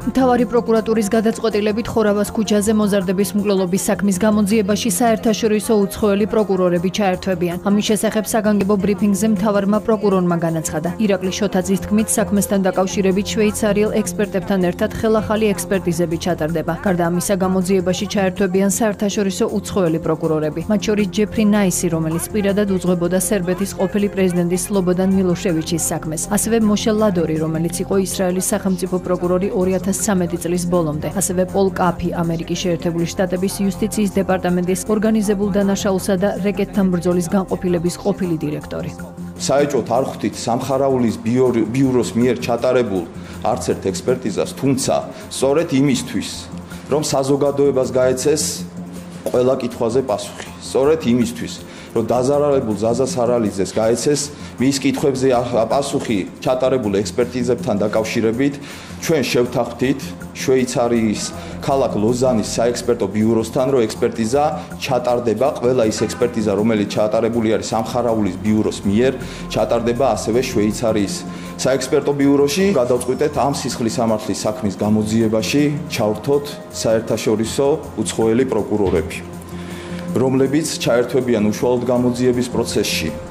მთავარი პროკურატურის გადაწყვეტილებით ხორავას ქუჩაზე მოზარდების მკვლელობის საქმის გამოძიებაში საერთაშორისო უცხოელი პროკურორები ჩაერთვებიან. ამის შესახებ საგანგებო ბრიფინგზე მთავარმა პროკურორმა განაცხადა. ირაკლი შოთაძის თქმით, საქმესთან დაკავშირებით შვეიცარიელ ექსპერტებთან ერთად ხელახალი ექსპერტიზები ჩატარდება. გარდა ამისა, გამოძიებაში ჩაერთვებიან საერთაშორისო უცხოელი პროკურორები, მათ შორის ჯეფრი ნაისი, რომელიც პირადად უძღვებოდა სერბეთის ყოფილი პრეზიდენტის სლობოდან მილოშევიჩის საქმეს, ასევე მოშე ლადორი, რომელიც იყო ისრაელის სახელმწიფო პროკურორი 2000 2013 წლის ბოლომდე. ასევე პოლ კაფი, ამერიკის შეერთებული შტატების იუსტიციის დეპარტამენტის ორგანიზებულ დანაშაულსა და რეკეტთან ბრძოლის განყოფილების ყოფილი დირექტორი. საეჭვოდ არ ხვდით სამხარაულის ბიუროს მიერ ჩატარებულ არც ერთ ექსპერტიზას, თუმცა სწორედ იმისთვის, რომ საზოგადოებას გაეცეს ყველა კითხვაზე პასუხი. სწორედ იმისთვის, რომ დაზარალებულ ზაზას არალიძეს გაეცეს მის კითხვებზე პასუხი ჩატარებულ ექსპერტიზებთან დაკავშირებით ჩვენ შევთანხმდით შვეიცარიის ქალაქ ლოზანის საექსპერტო ბიუროსთან რომ ექსპერტიზა ჩატარდება ყველა ის ექსპერტიზა რომელიც ჩატარებული არის სამხარაულის ბიუროს მიერ ჩატარდება ასევე შვეიცარიის საექსპერტო ბიუროში. გადავწყვიტეთ ამ სისხლის სამართლის საქმის გამოძიებაში ჩავრთოთ საერთაშორისო უცხოელი პროკურორები რომლებიც ჩაერთვებიან უშუალოდ გამოძიების პროცესში